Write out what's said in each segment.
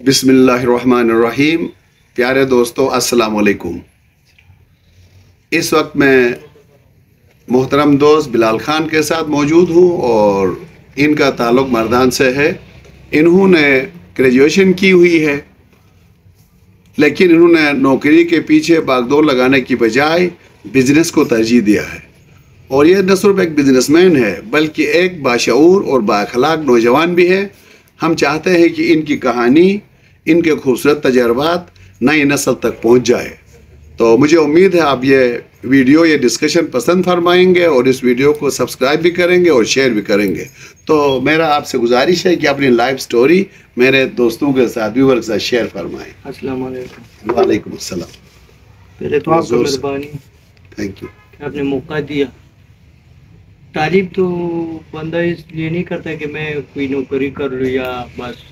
बिस्मिल्लाहिर्रहमानिर्रहीम। प्यारे दोस्तों अस्सलाम वालेकुम इस वक्त मैं मोहतरम दोस्त बिलाल खान के साथ मौजूद हूँ और इनका ताल्लुक मर्दान से है। इन्होंने ग्रेजुएशन की हुई है, लेकिन इन्होंने नौकरी के पीछे बागदौड़ लगाने की बजाय बिज़नेस को तरजीह दिया है। और ये न सिर्फ़ एक बिजनेसमैन है, बल्कि एक बाशूर और बाखलाक नौजवान भी है। हम चाहते हैं कि इनकी कहानी इनके खूबसूरत तजर्बात नई नस्ल तक पहुँच जाए। तो मुझे उम्मीद है आप ये वीडियो ये डिस्कशन पसंद फरमाएँगे और इस वीडियो को सब्सक्राइब भी करेंगे और शेयर भी करेंगे। तो मेरा आपसे गुजारिश है कि अपनी लाइफ स्टोरी मेरे दोस्तों के साथ व्यूवर के साथ शेयर फरमाएँ। अस्सलाम वालेकुम अस्सलाम। पहले तो आपका। मेहरबानी। थैंक यू आपने मौका दिया। तालीम तो बंदा इसलिए नहीं करता कि मैं कोई नौकरी कर लूँ या बस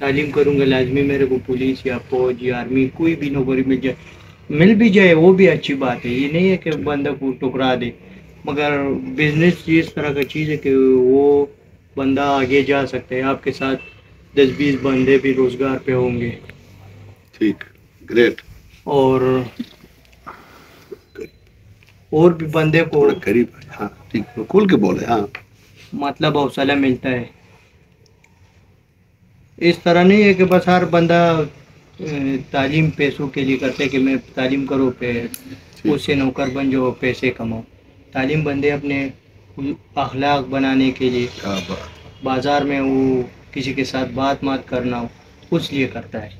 तालीम करूँगा लाजमी मेरे को पुलिस या फौज या आर्मी कोई भी नौकरी मिल जाए मिल भी जाए वो भी अच्छी बात है। ये नहीं है कि बंदा को टुकरा दे। मगर बिज़नेस इस तरह का चीज़ है कि वो बंदा आगे जा सकता है। आपके साथ दस बीस बंदे भी रोज़गार पे होंगे। ठीक। ग्रेट और और भी बंदे को करीब है। हाँ ठीक खुल के बोले। हाँ। मतलब हौसला मिलता है। इस तरह नहीं है कि बस हर बंदा तालीम पैसों के लिए करते कि मैं तालीम करो पे उससे नौकर बन जाओ पैसे कमाओ। तालीम बंदे अपने अखलाक बनाने के लिए बाज़ार में वो किसी के साथ बात मात करना हो उस लिए करता है।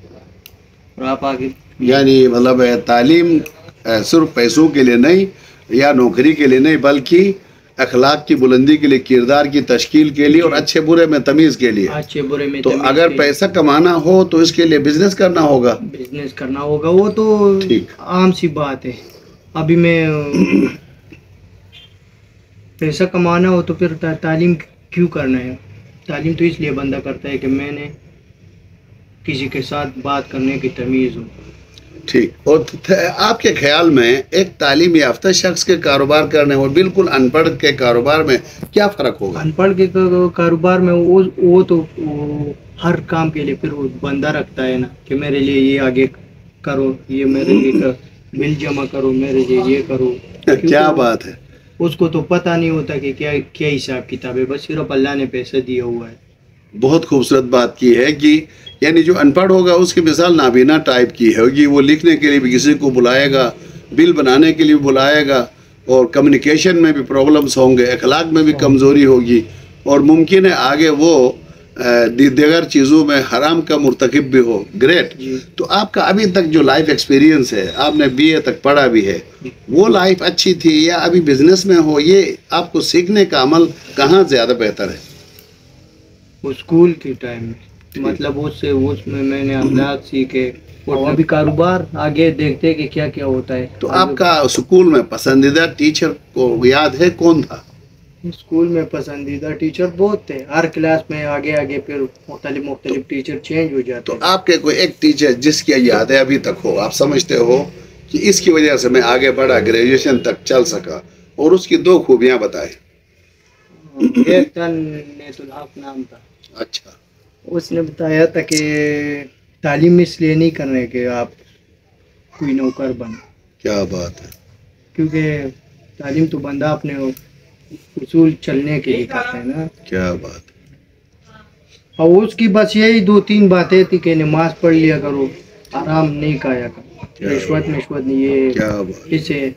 और आप आगे यानी मतलब तालीम सिर्फ़ पैसों के लिए नहीं या नौकरी के लिए नहीं बल्कि अखलाक की बुलंदी के लिए किरदार की तश्कील के लिए और अच्छे बुरे में तमीज़ के लिए। अच्छे बुरे में तो अगर पैसा कमाना हो तो इसके लिए बिज़नेस करना होगा। बिज़नेस करना होगा वो तो आम सी बात है। अभी मैं पैसा कमाना हो तो फिर ता, तालीम क्यों करना है? तालीम तो इसलिए बंदा करता है कि मैंने किसी के साथ बात करने की तमीज़ हो। ठीक। और आपके ख्याल में एक तालीम याफ्ता शख्स के कारोबार करने और बिल्कुल अनपढ़ के कारोबार में क्या फ़र्क होगा? अनपढ़ के कारोबार में वो वो तो वो हर काम के लिए फिर वो बंदा रखता है ना कि मेरे लिए ये आगे करो ये मेरे लिए कर, बिल जमा करो मेरे लिए ये करो। क्या क्योंकि बात है। उसको तो पता नहीं होता कि क्या क्या हिसाब किताब है बस सिर्फ़ अल्लाह ने पैसा दिया हुआ है। बहुत खूबसूरत बात की है कि यानी जो अनपढ़ होगा उसकी मिसाल नाबीना टाइप की होगी वो लिखने के लिए भी किसी को बुलाएगा बिल बनाने के लिए भी बुलाएगा और कम्युनिकेशन में भी प्रॉब्लम्स होंगे अखलाक में भी कमज़ोरी होगी। और मुमकिन है आगे वो दीगर चीज़ों में हराम का मरतकब भी हो। ग्रेट तो आपका अभी तक जो लाइफ एक्सपीरियंस है आपने बीए तक पढ़ा भी है वो लाइफ अच्छी थी या अभी बिज़नेस में हो? ये आपको सीखने का अमल कहाँ ज़्यादा बेहतर है? स्कूल के टाइम में। मतलब उससे उसमें मैंने अखलाक सीखे और अभी कारोबार आगे देखते हैं कि क्या क्या होता है। तो आपका स्कूल में पसंदीदा टीचर को याद है कौन था? स्कूल में पसंदीदा टीचर बहुत थे। हर क्लास में आगे आगे फिर मुख्तलिफ़ मुख्तलिफ़ टीचर चेंज हो जाते तो आपके कोई एक टीचर जिसकी याद है अभी तक हो आप समझते हो कि इसकी वजह से मैं आगे बढ़ा ग्रेजुएशन तक चल सका और उसकी दो खूबियाँ बताए। हक नाम था। अच्छा। उसने बताया था कि तालीम इसलिए नहीं कर रहे कि आप कोई नौकर बने। क्या बात है? क्योंकि तालीम तो बंदा अपने उसूल चलने के लिए करता है ना। क्या बात है? और उसकी बस यही दो तीन बातें थी कि नमाज़ पढ़ लिया करो आराम नहीं खाया करो। रिश्वत मिश्वत नहीं ये क्या बात इससे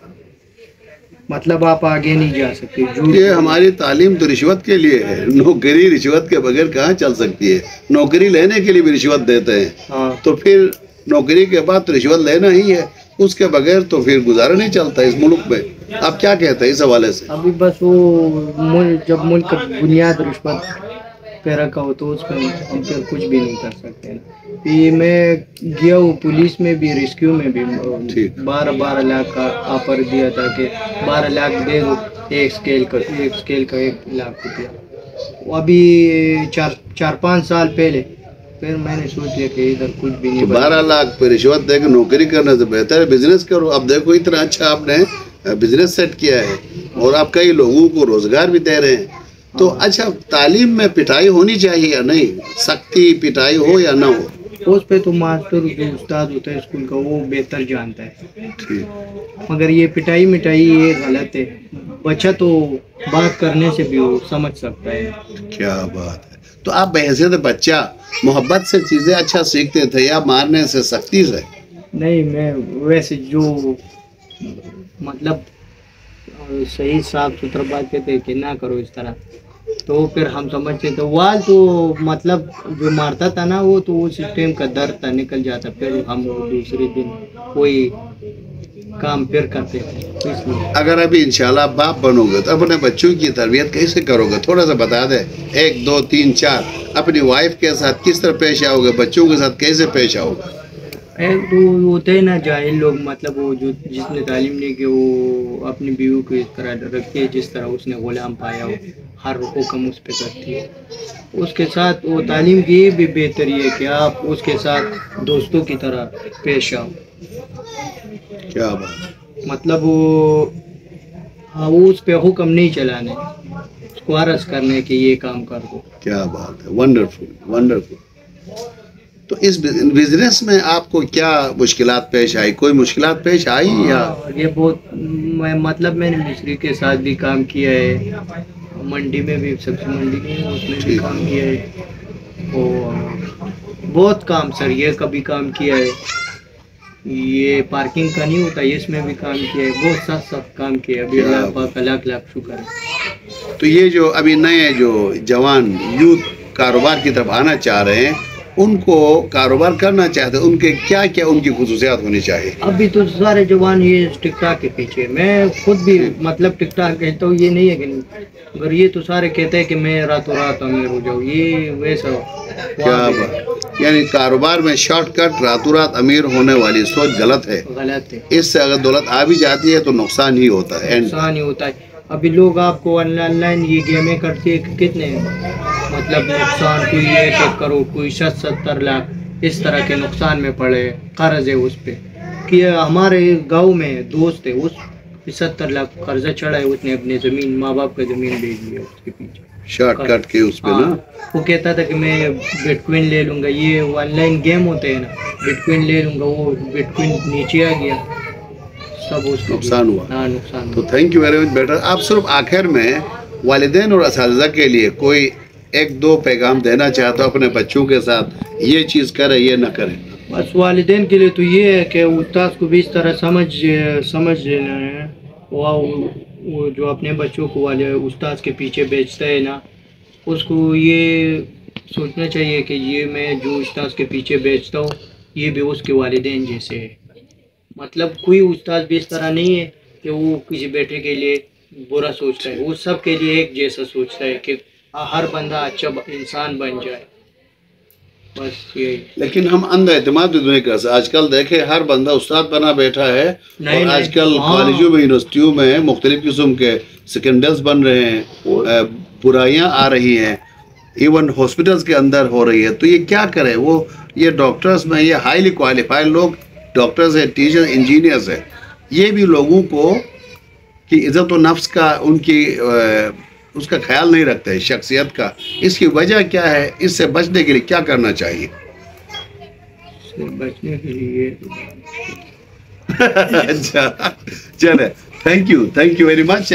मतलब आप आगे नहीं जा सकते ये हमारी तालीम तो रिश्वत के लिए है। नौकरी रिश्वत के बगैर कहाँ चल सकती है? नौकरी लेने के लिए भी रिश्वत देते हैं। हाँ। तो फिर नौकरी के बाद तो रिश्वत लेना ही है। उसके बगैर तो फिर गुजारा नहीं चलता इस मुल्क में। आप क्या कहते हैं इस हवाले से? अभी बस वो मुल्क जब मुल्क बुनियाद रिश्वत पे रखा हो तो उसमें हम फिर कुछ भी नहीं कर सकते ना ये मैं गया हूँ पुलिस में भी रेस्क्यू में भी। बारह बारह लाख का ऑफ़र दिया था कि बारह लाख दे दो एक स्केल का एक स्केल का एक लाख रुपया। वो अभी चार चार पाँच साल पहले फिर मैंने सोच लिया कि इधर कुछ भी नहीं तो बारह लाख पे रिश्वत देकर नौकरी करने से बेहतर है बिज़नेस करो। अब देखो इतना अच्छा आपने बिज़नेस सेट किया है। और आप कई लोगों को रोज़गार भी दे रहे हैं। तो अच्छा तालीम में पिटाई होनी चाहिए या नहीं? सख्ती पिटाई हो या ना हो? उस पे तो मास्टर जो उस्ताद होता है स्कूल का वो बेहतर जानता है। मगर ये पिटाई मिटाई ये गलत है। बच्चा तो बात करने से भी वो समझ सकता है। क्या बात है। तो आप बहसीत बच्चा मोहब्बत से चीज़ें अच्छा सीखते थे या मारने से सख्ती से? नहीं मैं वैसे जो मतलब सही साफ़ सुथरा बात कहते कि ना करो इस तरह। तो फिर हम समझते थे वाल तो मतलब जो मारता था ना वो तो उस टाइम का दर्द था, निकल जाता, फिर हम दूसरे दिन कोई काम फिर करते थे तो अगर अभी इंशाल्लाह बाप बनोगे तो अपने बच्चों की तरबियत कैसे करोगे? थोड़ा सा बता दे। एक, दो, तीन, चार। अपनी वाइफ के साथ किस तरह पेश आओगे? बच्चों के साथ कैसे पेश आओगे? एक तो होते हैं ना जाहिल लोग मतलब वो जो जिसने तालीम नहीं की वो अपनी बीवी को इस तरह रखती है जिस तरह उसने गुलाम पाया हो हर हुक्म उस पर करती है। उसके साथ वो तालीम की भी बेहतरी है कि आप उसके साथ दोस्तों की तरह पेश आओ। क्या बात मतलब वो हाँ वो उस पर हुक्म नहीं चलाने उसको अर्ज़ करने के ये काम कर दो। क्या बात है वंडरफुल वंडरफुल तो इस बिज़नेस में आपको क्या मुश्किल पेश आई? कोई मुश्किल पेश आई या हाँ, ये? बहुत मैं मतलब मैंने मिस्त्री के साथ भी काम किया है। मंडी में भी सब्ज़ी मंडी में उसमें भी काम किया है। और बहुत काम सर ये कभी काम किया है। ये पार्किंग का नहीं होता ये इसमें भी काम किया है। बहुत साथ साथ काम किया है। अभी अल्लाह लाख लाख शुक्र है। तो ये जो अभी नए जो जवान यूथ कारोबार की तरफ़ आना चाह रहे हैं उनको कारोबार करना चाहते हैं उनके क्या क्या उनकी खसूसियात होनी चाहिए? अभी तो सारे जवान ये टिकटॉक के पीछे मैं खुद भी मतलब टिकटॉक कहता हूँ ये नहीं है कि नहीं। मगर ये तो सारे कहते हैं कि मैं रातों रात अमीर हो जाऊँ ये वैसा क्या बात। यानी कारोबार में शॉर्टकट रातों रात अमीर होने वाली सोच गलत है। गलत है। इससे अगर दौलत आ भी जाती है तो नुकसान ही होता है। नुकसान ही होता है। अभी लोग आपको ऑनलाइन ये गेमें करते हैं कितने मतलब नुकसान कोई एक एक करोड़ कोई सत सत्तर लाख इस तरह के नुकसान में पड़े कर्ज है उस पे। कि हमारे गाँव में दोस्त है उस सत्तर लाख कर्जा चढ़ा है उसने अपनी ज़मीन माँ बाप का ज़मीन बेच दिया उसके पीछे। शॉर्टकट के उस पे हाँ, ना वो कहता था कि मैं बिटकॉइन ले लूँगा। ये ऑनलाइन गेम होते हैं ना बिटकॉइन ले लूँगा वो बिटकॉइन नीचे आ गया। सब उसको नुकसान हुआ। हाँ नुकसान तो thank you very much better आप सिर्फ़ आखिर में वालदेन और इस के लिए कोई एक दो पैगाम देना चाहता हो अपने बच्चों के साथ। ये चीज़ करें, ये ना करें। बस वालिदैन के लिए तो ये है कि उस्ताद को भी इस तरह समझ समझ लेना है। वो जो अपने बच्चों को वाले उस्ताद के पीछे बेचता है ना, उसको ये सोचना चाहिए कि ये मैं जो उस्ताद के पीछे बेचता हूँ, ये भी उसके वालिदैन जैसे है। मतलब कोई उस्ताद भी इस तरह नहीं है कि वो किसी बेटे के लिए बुरा सोचता है। वो सब के लिए एक जैसा सोचता है कि हर बंदा अच्छा इंसान बन जाए। बस यही लेकिन हम अंधा एतमाद भी नहीं कर सकते। आजकल देखे हर बंदा उस्ताद बना बैठा है नहीं, और आजकल हाँ। कॉलेजों में यूनिवर्सिटियों में मुख्तलिफ़ किस्म के सेकेंडर्स बन रहे हैं बुराइयाँ आ रही हैं। इवन हॉस्पिटल्स के अंदर हो रही है। तो ये क्या करें? वो ये डॉक्टर्स में ये हाईली क्वालिफाइड लोग डॉक्टर्स है टीचर इंजीनियर्स है। ये भी लोगों को कि इज़्ज़त व नफ्स का उनकी उसका ख्याल नहीं रखते हैं शख्सियत का। इसकी वजह क्या है? इससे बचने के लिए क्या करना चाहिए? बचने के लिए अच्छा चले। Thank you thank you very much